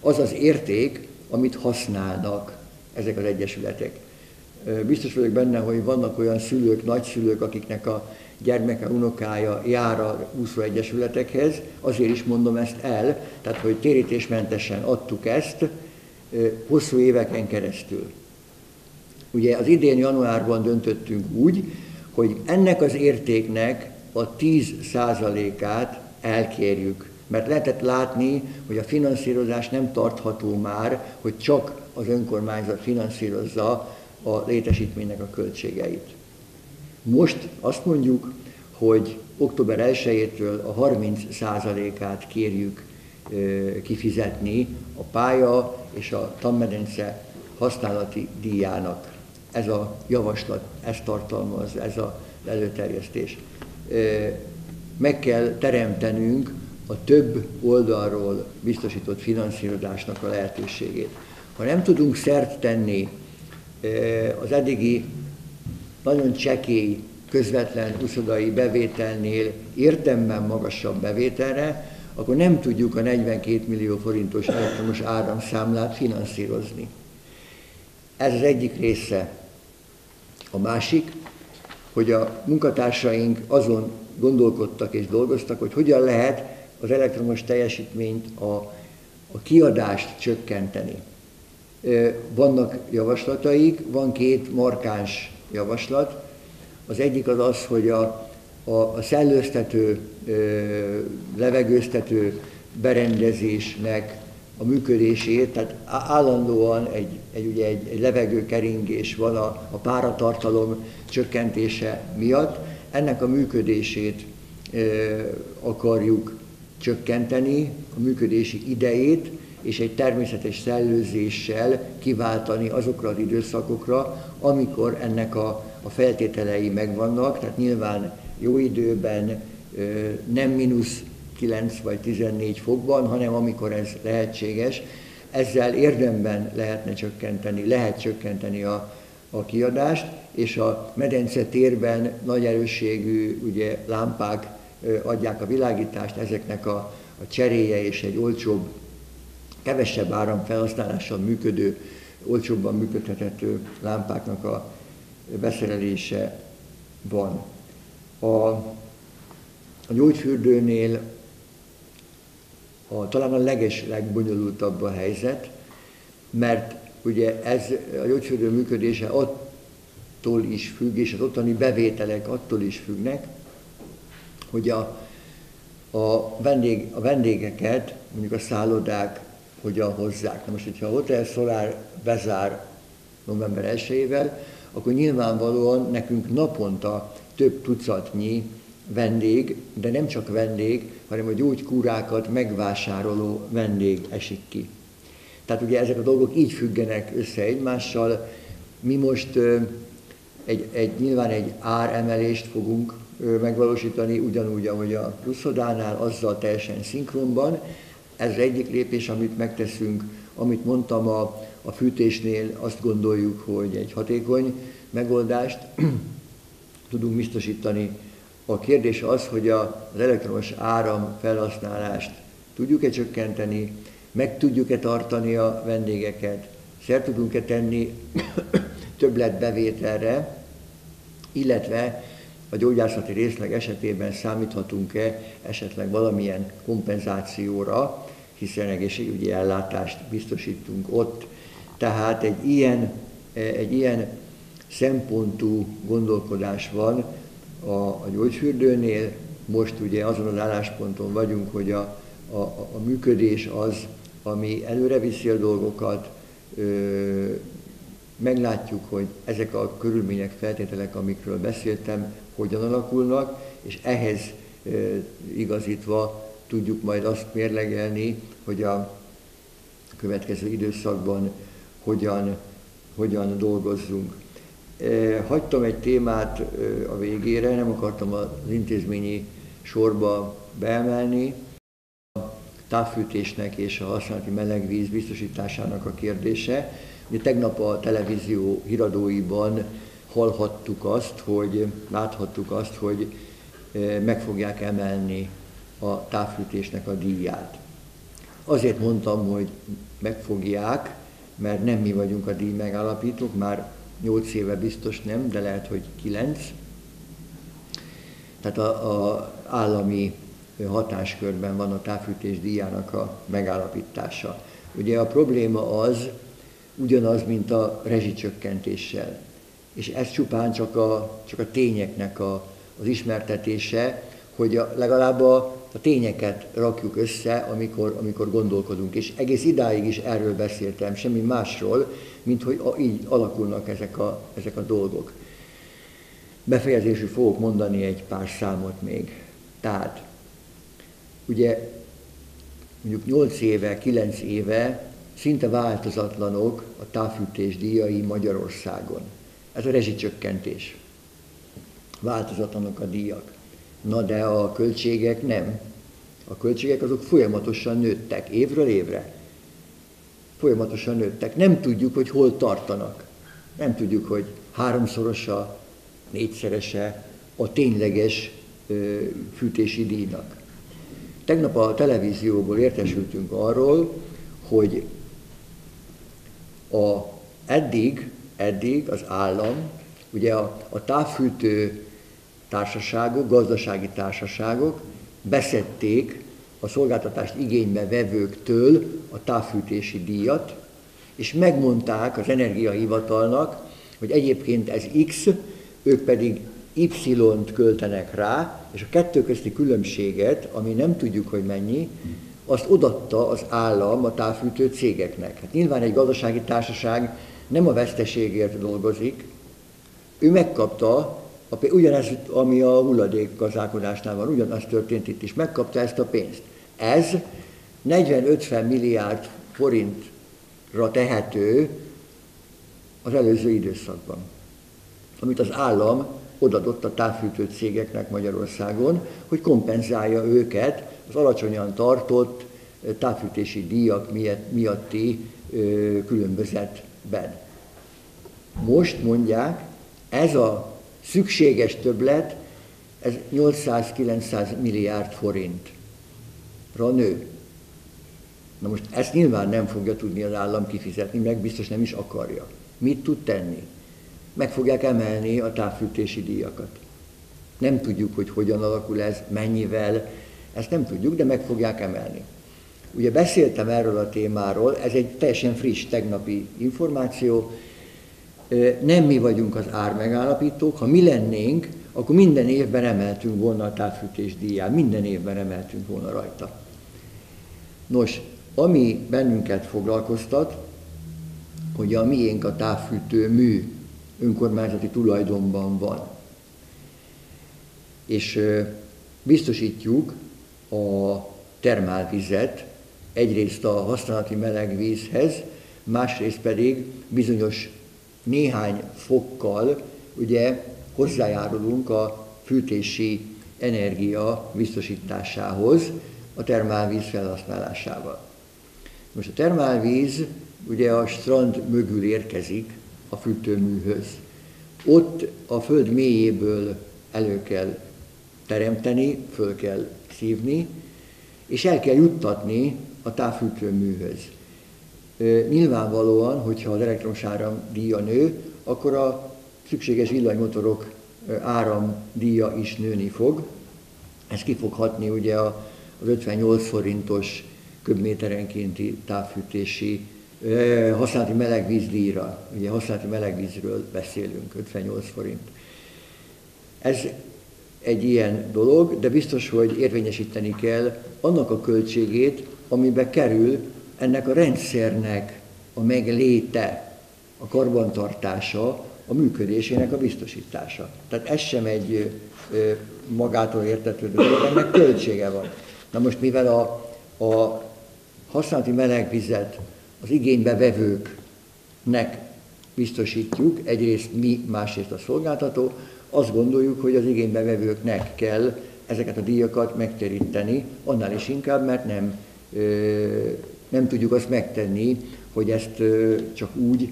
az az érték, amit használnak ezek az egyesületek. Biztos vagyok benne, hogy vannak olyan szülők, nagyszülők, akiknek a gyermeke, unokája jár a úszóegyesületekhez, azért is mondom ezt el, tehát hogy térítésmentesen adtuk ezt hosszú éveken keresztül. Ugye az idén januárban döntöttünk úgy, hogy ennek az értéknek a 10%-át elkérjük. Mert lehetett látni, hogy a finanszírozás nem tartható már, hogy csak az önkormányzat finanszírozza a létesítménynek a költségeit. Most azt mondjuk, hogy október 1-től a 30%-át kérjük kifizetni a pálya és a tanmedence használati díjának ez a javaslat, ezt tartalmaz, ez az előterjesztés. Meg kell teremtenünk a több oldalról biztosított finanszírozásnak a lehetőségét. Ha nem tudunk szert tenni az eddigi nagyon csekély közvetlen uszodai bevételnél érdemben magasabb bevételre, akkor nem tudjuk a 42 millió forintos elektromos áramszámlát finanszírozni. Ez az egyik része a másik, hogy a munkatársaink azon gondolkodtak és dolgoztak, hogy hogyan lehet az elektromos teljesítményt, a, a kiadást csökkenteni. Vannak javaslataik, van két markáns javaslat. Az egyik az az, hogy a, a, a szellőztető, levegőztető berendezésnek a működését, tehát állandóan egy, egy, ugye egy, egy levegőkeringés van a, a páratartalom csökkentése miatt. Ennek a működését akarjuk csökkenteni, a működési idejét, és egy természetes szellőzéssel kiváltani azokra az időszakokra, amikor ennek a, a feltételei megvannak, tehát nyilván jó időben, nem mínusz 9 vagy 14 fokban, hanem amikor ez lehetséges. Ezzel érdemben lehetne csökkenteni, lehet csökkenteni a, a kiadást, és a medence térben nagy erősségű ugye, lámpák adják a világítást, ezeknek a, a cseréje és egy olcsóbb, kevesebb áram felhasználással működő, olcsóbban működhető lámpáknak a beszerelése van. A, a gyógyfürdőnél a, talán a leges legbonyolultabb a helyzet, mert ugye ez a gyógyfürdő működése attól is függ, és az ottani bevételek attól is függnek, hogy a, a, vendég, a vendégeket, mondjuk a szállodák hogyan hozzák. Na most, hogyha a Hotel Solar bezár november 1 akkor nyilvánvalóan nekünk naponta több tucatnyi vendég, de nem csak vendég, hanem a gyógykúrákat megvásároló vendég esik ki. Tehát ugye ezek a dolgok így függenek össze egymással. Mi most egy, egy, nyilván egy áremelést fogunk megvalósítani, ugyanúgy, ahogy a pluszodánál, azzal teljesen szinkronban. Ez az egyik lépés, amit megteszünk, amit mondtam a, a fűtésnél, azt gondoljuk, hogy egy hatékony megoldást tudunk biztosítani. A kérdés az, hogy az elektromos áram felhasználást tudjuk-e csökkenteni, meg tudjuk-e tartani a vendégeket, szer tudunk-e tenni többletbevételre, illetve a gyógyászati részleg esetében számíthatunk-e esetleg valamilyen kompenzációra, hiszen egészségügyi ellátást biztosítunk ott. Tehát egy ilyen, egy ilyen szempontú gondolkodás van a, a gyógyfürdőnél. Most ugye azon az állásponton vagyunk, hogy a, a, a működés az, ami előre viszi a dolgokat, ö, meglátjuk, hogy ezek a körülmények, feltételek, amikről beszéltem, hogyan alakulnak, és ehhez ö, igazítva tudjuk majd azt mérlegelni, hogy a következő időszakban hogyan, hogyan dolgozzunk. Hagytam egy témát a végére, nem akartam az intézményi sorba beemelni. A távfűtésnek és a használati melegvíz biztosításának a kérdése. Ugye tegnap a televízió híradóiban hallhattuk azt, hogy láthattuk azt, hogy meg fogják emelni a távfűtésnek a díját. Azért mondtam, hogy megfogják, mert nem mi vagyunk a díj megállapítók, már 8 éve biztos nem, de lehet, hogy 9. Tehát a, állami hatáskörben van a távfűtés díjának a megállapítása. Ugye a probléma az ugyanaz, mint a rezsicsökkentéssel. És ez csupán csak a, csak a tényeknek a, az ismertetése, hogy a, legalább a, a tényeket rakjuk össze, amikor, amikor gondolkodunk. És egész idáig is erről beszéltem, semmi másról, mint hogy a, így alakulnak ezek a, ezek a dolgok. Befejezésül fogok mondani egy pár számot még. Tehát, ugye mondjuk 8 éve, 9 éve szinte változatlanok a távfűtés díjai Magyarországon. Ez a rezsicsökkentés. Változatlanok a díjak. Na de a költségek nem. A költségek azok folyamatosan nőttek, évről évre. Folyamatosan nőttek. Nem tudjuk, hogy hol tartanak. Nem tudjuk, hogy háromszorosa, négyszerese a tényleges ö, fűtési díjnak. Tegnap a televízióból értesültünk arról, hogy a, eddig, eddig az állam, ugye a, a távfűtő társaságok, gazdasági társaságok beszették a szolgáltatást igénybe vevőktől a távfűtési díjat, és megmondták az energiahivatalnak, hogy egyébként ez X, ők pedig Y-t költenek rá, és a kettő közti különbséget, ami nem tudjuk, hogy mennyi, azt odatta az állam a távfűtő cégeknek. Hát nyilván egy gazdasági társaság nem a veszteségért dolgozik, ő megkapta ugyanez, ami a hulladék gazdálkodásnál van, ugyanaz történt itt is, megkapta ezt a pénzt. Ez 40-50 milliárd forintra tehető az előző időszakban, amit az állam odadott a távfűtő cégeknek Magyarországon, hogy kompenzálja őket az alacsonyan tartott távfűtési díjak miatti különbözetben. Most mondják, ez a szükséges többlet, ez 800-900 milliárd forintra nő. Na most ezt nyilván nem fogja tudni az állam kifizetni, meg biztos nem is akarja. Mit tud tenni? Meg fogják emelni a távfűtési díjakat. Nem tudjuk, hogy hogyan alakul ez, mennyivel, ezt nem tudjuk, de meg fogják emelni. Ugye beszéltem erről a témáról, ez egy teljesen friss tegnapi információ, nem mi vagyunk az ármegállapítók, ha mi lennénk, akkor minden évben emeltünk volna a távfűtés díját, minden évben emeltünk volna rajta. Nos, ami bennünket foglalkoztat, hogy a miénk a távfűtő mű önkormányzati tulajdonban van. És biztosítjuk a termálvizet egyrészt a használati melegvízhez, másrészt pedig bizonyos néhány fokkal ugye hozzájárulunk a fűtési energia biztosításához a termálvíz felhasználásával. Most a termálvíz ugye a strand mögül érkezik a fűtőműhöz. Ott a föld mélyéből elő kell teremteni, föl kell szívni, és el kell juttatni a távfűtőműhöz. Nyilvánvalóan, hogyha az elektromos áram díja nő, akkor a szükséges villanymotorok áramdíja is nőni fog. Ez ki fog hatni ugye az 58 forintos köbméterenkénti távfűtési használati melegvízdíjra. Ugye használati melegvízről beszélünk, 58 forint. Ez egy ilyen dolog, de biztos, hogy érvényesíteni kell annak a költségét, amibe kerül ennek a rendszernek a megléte, a karbantartása, a működésének a biztosítása. Tehát ez sem egy magától értetődő dolog, ennek költsége van. Na most mivel a, a használati melegvizet az igénybe vevőknek biztosítjuk, egyrészt mi, másrészt a szolgáltató, azt gondoljuk, hogy az igénybe vevőknek kell ezeket a díjakat megteríteni, annál is inkább, mert nem, nem tudjuk azt megtenni, hogy ezt csak úgy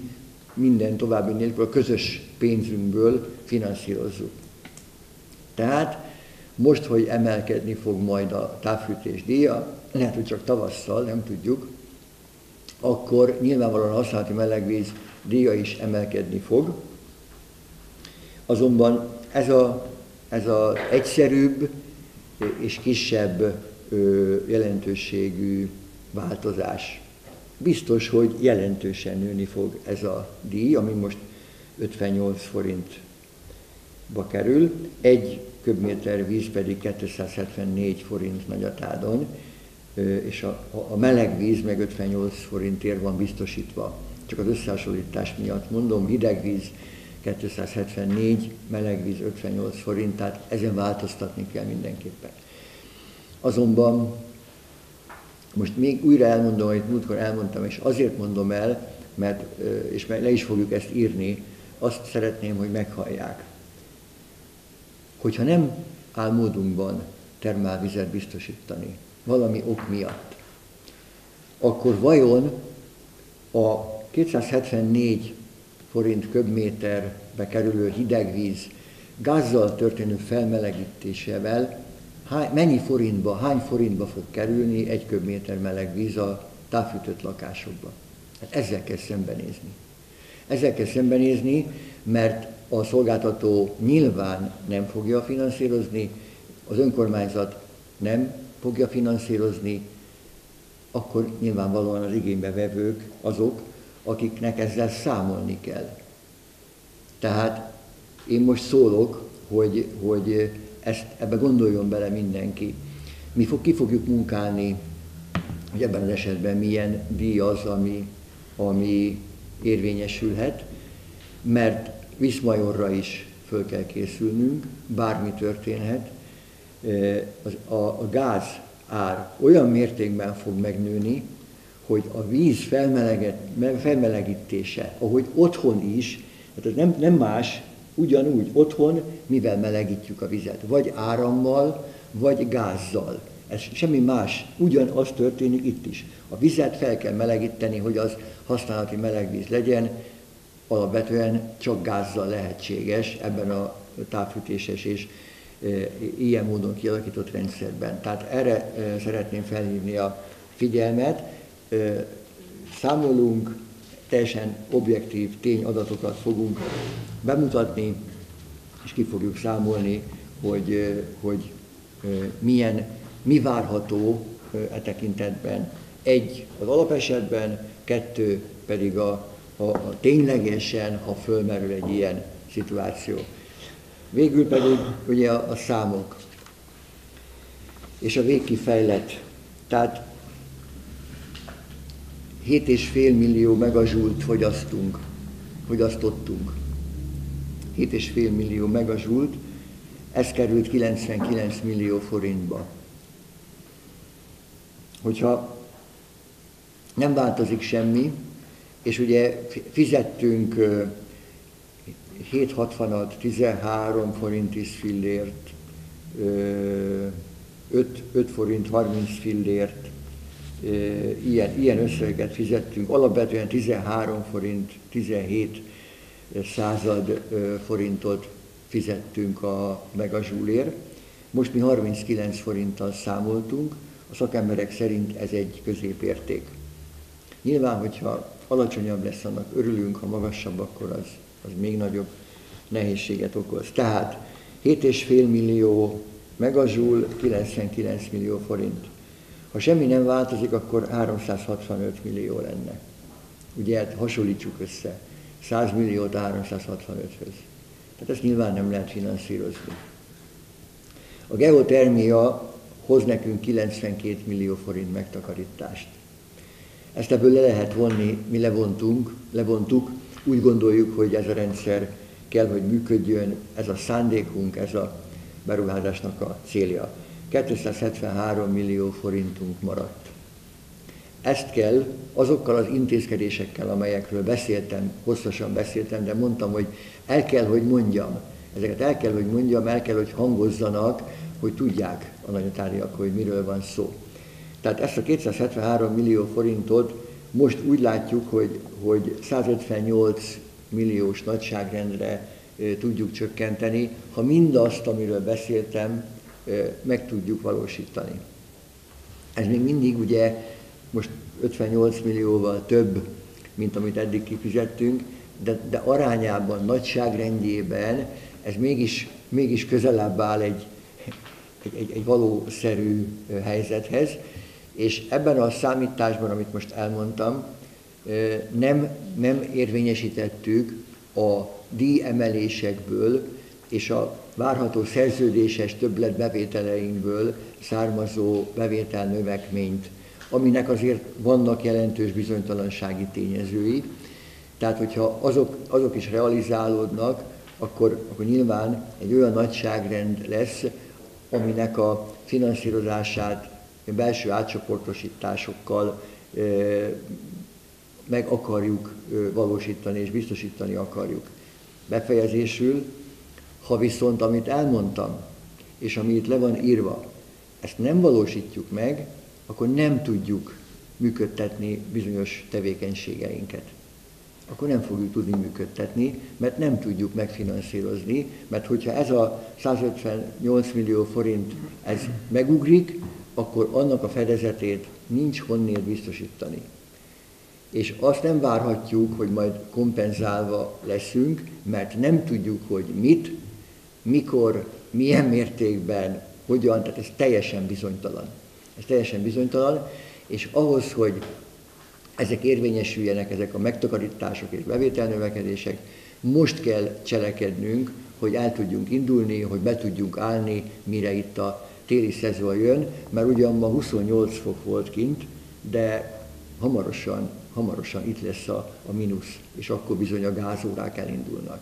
minden további nélkül a közös pénzünkből finanszírozzuk. Tehát most, hogy emelkedni fog majd a távfűtés díja, lehet, hogy csak tavasszal, nem tudjuk, akkor nyilvánvalóan a használati melegvíz díja is emelkedni fog. Azonban ez a, ez az egyszerűbb és kisebb jelentőségű változás. Biztos, hogy jelentősen nőni fog ez a díj, ami most 58 forintba kerül. Egy köbméter víz pedig 274 forint Nagyatádon, és a, a meleg víz meg 58 forintért van biztosítva. Csak az összehasonlítás miatt mondom, hideg víz 274, meleg víz 58 forint, tehát ezen változtatni kell mindenképpen. Azonban most még újra elmondom, amit múltkor elmondtam, és azért mondom el, mert, és le is fogjuk ezt írni, azt szeretném, hogy meghallják. Hogyha nem áll módunkban termálvizet biztosítani, valami ok miatt, akkor vajon a 274 forint köbméterbe kerülő hidegvíz gázzal történő felmelegítésével hány, mennyi forintba, hány forintba fog kerülni egy köbméter meleg víz a távfűtött lakásokba. Hát ezzel kell szembenézni. Ezzel kell szembenézni, mert a szolgáltató nyilván nem fogja finanszírozni, az önkormányzat nem fogja finanszírozni, akkor nyilvánvalóan az igénybe vevők azok, akiknek ezzel számolni kell. Tehát én most szólok, hogy, hogy ezt, ebbe gondoljon bele mindenki. Mi fog, ki fogjuk munkálni, hogy ebben az esetben milyen díj az, ami, ami érvényesülhet, mert Viszmajorra is föl kell készülnünk, bármi történhet. A, a, gáz ár olyan mértékben fog megnőni, hogy a víz felmelegítése, ahogy otthon is, hát ez nem, nem más, ugyanúgy otthon, mivel melegítjük a vizet, vagy árammal, vagy gázzal. Ez semmi más, ugyanaz történik itt is. A vizet fel kell melegíteni, hogy az használati melegvíz legyen, alapvetően csak gázzal lehetséges ebben a távfűtéses és e, ilyen módon kialakított rendszerben. Tehát erre e, szeretném felhívni a figyelmet. E, számolunk, teljesen objektív tényadatokat fogunk bemutatni, és ki fogjuk számolni, hogy, hogy milyen, mi várható e tekintetben. Egy az alapesetben, kettő pedig a, a, a ténylegesen, ha fölmerül egy ilyen szituáció. Végül pedig ugye a, a számok és a végkifejlet. Tehát 7,5 millió megazsult fogyasztunk, fogyasztottunk. 7,5 millió megazsult, ez került 99 millió forintba. Hogyha nem változik semmi, és ugye fizettünk 7,60-at, 13 forint 10 fillért, 5, 5 forint 30 fillért, ilyen, ilyen összeget fizettünk, alapvetően 13 forint, 17 század forintot fizettünk a megazsúlér. Most mi 39 forinttal számoltunk, a szakemberek szerint ez egy középérték. Nyilván, hogyha alacsonyabb lesz, annak örülünk, ha magasabb, akkor az, az még nagyobb nehézséget okoz. Tehát 7,5 millió megazsul, 99 millió forint. Ha semmi nem változik, akkor 365 millió lenne. Ugye hát hasonlítsuk össze 100 milliót 365-höz. Tehát ezt nyilván nem lehet finanszírozni. A geotermia hoz nekünk 92 millió forint megtakarítást. Ezt ebből le lehet vonni, mi levontunk, levontuk, úgy gondoljuk, hogy ez a rendszer kell, hogy működjön, ez a szándékunk, ez a beruházásnak a célja. 273 millió forintunk maradt. Ezt kell azokkal az intézkedésekkel, amelyekről beszéltem, hosszasan beszéltem, de mondtam, hogy el kell, hogy mondjam. Ezeket el kell, hogy mondjam, el kell, hogy hangozzanak, hogy tudják a nagyotáriak, hogy miről van szó. Tehát ezt a 273 millió forintot most úgy látjuk, hogy, hogy 158 milliós nagyságrendre tudjuk csökkenteni, ha mindazt, amiről beszéltem, meg tudjuk valósítani. Ez még mindig ugye most 58 millióval több, mint amit eddig kifizettünk, de, de arányában, nagyságrendjében ez mégis, mégis közelebb áll egy, egy, egy, egy valószerű helyzethez, és ebben a számításban, amit most elmondtam, nem, nem érvényesítettük a díjemelésekből és a várható szerződéses többletbevételeinkből származó bevételnövekményt, aminek azért vannak jelentős bizonytalansági tényezői. Tehát, hogyha azok, azok is realizálódnak, akkor, akkor nyilván egy olyan nagyságrend lesz, aminek a finanszírozását belső átcsoportosításokkal meg akarjuk valósítani és biztosítani akarjuk. Befejezésül, ha viszont, amit elmondtam, és ami itt le van írva, ezt nem valósítjuk meg, akkor nem tudjuk működtetni bizonyos tevékenységeinket. Akkor nem fogjuk tudni működtetni, mert nem tudjuk megfinanszírozni, mert hogyha ez a 158 millió forint ez megugrik, akkor annak a fedezetét nincs honnét biztosítani. És azt nem várhatjuk, hogy majd kompenzálva leszünk, mert nem tudjuk, hogy mit, mikor, milyen mértékben, hogyan, tehát ez teljesen bizonytalan. Ez teljesen bizonytalan, és ahhoz, hogy ezek érvényesüljenek, ezek a megtakarítások és bevételnövekedések, most kell cselekednünk, hogy el tudjunk indulni, hogy be tudjunk állni, mire itt a téli szezon jön, mert ugyan ma 28 fok volt kint, de hamarosan, hamarosan itt lesz a, a mínusz, és akkor bizony a gázórák elindulnak.